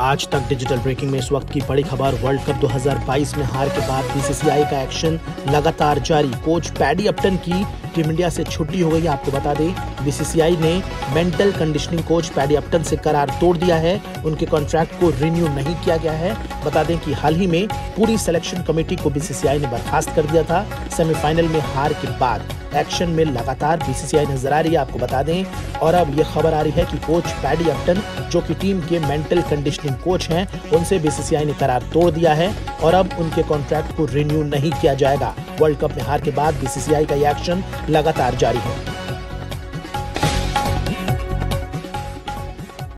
आज तक digital breaking में इस वक्त की बड़ी खबर, वर्ल्ड कप 2022 में हार के बाद बीसीसीआई का एक्शन लगातार जारी। कोच पैडी अपटन की टीम इंडिया से छुट्टी हो गई आपको बता दें, बीसीसीआई ने mental conditioning coach Paddy Upton से करार तोड़ दिया है। उनके कॉन्ट्रैक्ट को रिन्यू नहीं किया गया है। बता दें कि हाल ही में पूरी सिलेक्शन कमेटी को बीसीसीआई ने बर्खास्त कर दिया था। सेमीफाइनल में हार के बाद एक्शन में लगातार बीसीसीआई नज़र आ रही है, आपको बता दें। और अब ये खबर आ रही है कि कोच पैडी अपटन जो कि टीम के मेंटल कंडीशनिंग कोच हैं, उनसे बीसीसीआई ने करार तोड़ दिया है और अब उनके कॉन्ट्रैक्ट को रिन्यू नहीं किया जाएगा। वर्ल्ड कप में हार के बाद बीसीसीआई का यह एक्शन लगातार जारी है।